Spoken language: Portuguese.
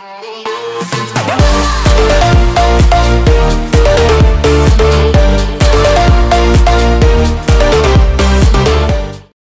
Música